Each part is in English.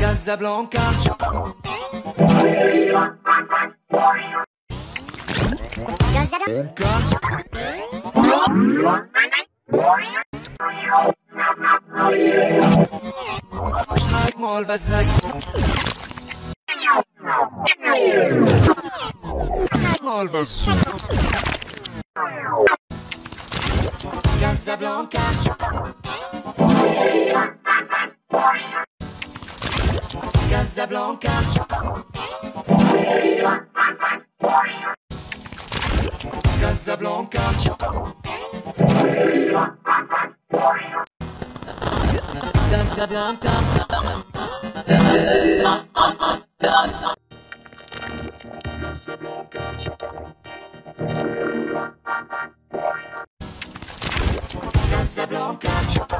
Casablanca. Mol Casablanca. Casablanca. Casablanca. Casablanca.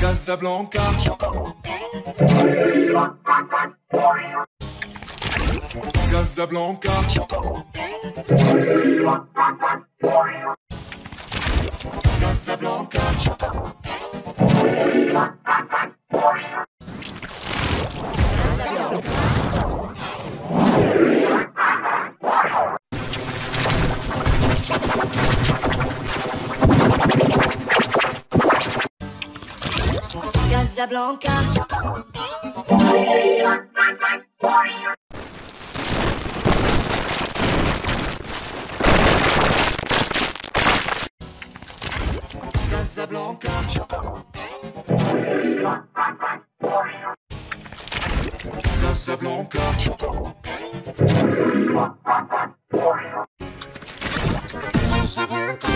Casablanca. Casablanca. Casablanca. Casablanca. Casablanca. Casablanca. Casablanca.